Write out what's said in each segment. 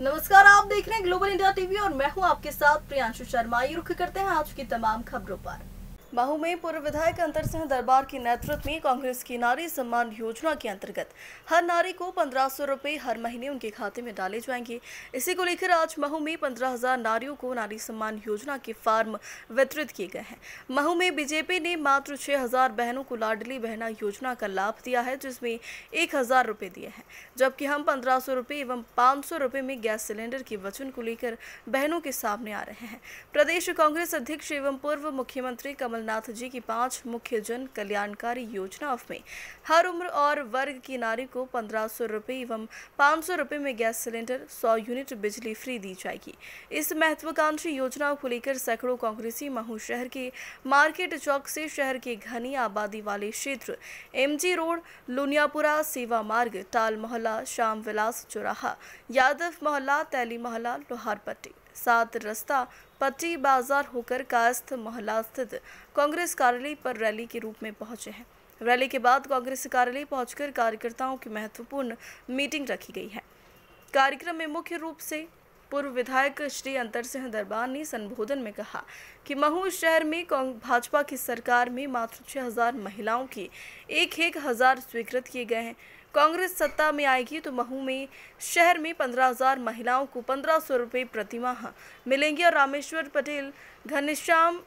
नमस्कार, आप देख रहे हैं ग्लोबल इंडिया टीवी और मैं हूँ आपके साथ प्रियांशु शर्मा। ये रुख करते हैं आज की तमाम खबरों पर। महू में पूर्व विधायक अंतर सिंह दरबार के नेतृत्व में कांग्रेस की नारी सम्मान योजना के अंतर्गत हर नारी को पंद्रह सौ रूपए हर महीने उनके खाते में डाले जाएँगे। इसी को लेकर आज महू में पंद्रह हज़ार नारियों को नारी सम्मान योजना के फार्म वितरित किए गए हैं। महू में बीजेपी ने मात्र छह हज़ार बहनों को लाडली बहना योजना का लाभ दिया है, जिसमें एक हज़ार दिए हैं। जबकि हम पंद्रह सौ एवं पाँच सौ में गैस सिलेंडर के वचन को लेकर बहनों के सामने आ रहे हैं। प्रदेश कांग्रेस अध्यक्ष एवं पूर्व मुख्यमंत्री कमल कमलनाथ जी की पाँच मुख्य जन कल्याणकारी योजनाओं में हर उम्र और वर्ग की नारी को पंद्रह सौ रुपये एवं पाँच सौ रुपये में गैस सिलेंडर, सौ यूनिट बिजली फ्री दी जाएगी। इस महत्वाकांक्षी योजना को लेकर सैकड़ों कांग्रेसी महू शहर के मार्केट चौक से शहर के घनी आबादी वाले क्षेत्र, एमजी रोड, लुनियापुरा, सेवा मार्ग टाल मोहल्ला, श्याम विलास चौराहा, यादव मोहल्ला, तैली मोहल्ला लोहार पट्टी सात रास्ता पट्टी बाज़ार होकर कास्थ मोहल्ला स्थित कांग्रेस कार्यालय पर रैली के रूप में पहुँचे हैं। रैली के बाद कांग्रेस कार्यालय पहुंचकर कार्यकर्ताओं की महत्वपूर्ण मीटिंग रखी गई है। कार्यक्रम में मुख्य रूप से पूर्व विधायक श्री अंतर सिंह दरबार ने संबोधन में कहा कि महू शहर में भाजपा की सरकार में मात्र छह हज़ार महिलाओं के एक एक हज़ार स्वीकृत किए गए हैं। कांग्रेस सत्ता में आएगी तो महू में, शहर में पंद्रह हज़ार महिलाओं को पंद्रह सौ रुपये प्रतिमाह मिलेंगे और रामेश्वर पटेल, घनश्याम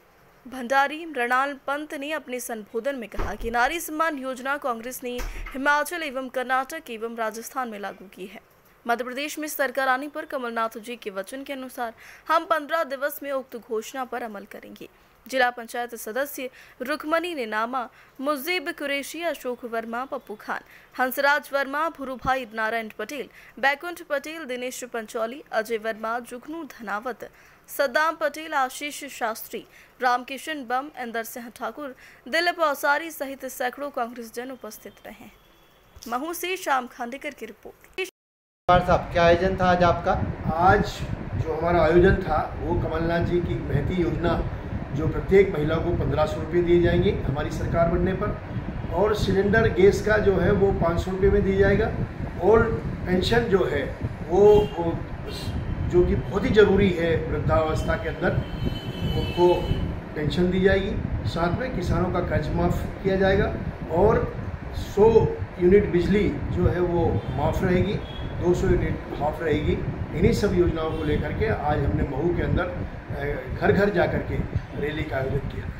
भंडारी, मृणाल पंत ने अपने संबोधन में कहा कि नारी सम्मान योजना कांग्रेस ने हिमाचल एवं कर्नाटक एवं राजस्थान में लागू की है। मध्य प्रदेश में सरकार आने पर कमलनाथ जी के वचन के अनुसार हम पंद्रह दिवस में उक्त घोषणा पर अमल करेंगे। जिला पंचायत सदस्य रुकमनी ने नामा मुजीब कुरेशी, अशोक वर्मा, पप्पू खान, हंसराज वर्मा, भुरुभाई नारायण पटेल, बैकुंठ पटेल, दिनेश पंचौली, अजय वर्मा, जुगनू धनावत, सद्दाम पटेल, आशीष शास्त्री, रामकिशन बम, इंदर सिंह ठाकुर, दिलीप औसारी सहित सैकड़ों कांग्रेस जन उपस्थित रहे। महू से शाम खांडेकर की रिपोर्ट। साहब क्या आयोजन था आज आपका? आज जो हमारा आयोजन था वो कमलनाथ जी की महती योजना जो प्रत्येक महिला को पंद्रह सौ रुपये दिए जाएँगे हमारी सरकार बनने पर और सिलेंडर गैस का जो है वो पाँच सौ रुपये में दिया जाएगा और पेंशन जो है वो, वो जो कि बहुत ही ज़रूरी है वृद्धावस्था के अंदर उनको पेंशन दी जाएगी। साथ में किसानों का कर्ज माफ़ किया जाएगा और 100 यूनिट बिजली जो है वो माफ़ रहेगी। 200 यूनिट हाफ़ रहेगी। इन्हीं सब योजनाओं को लेकर के आज हमने महू के अंदर घर घर जा कर के रैली का आयोजन किया।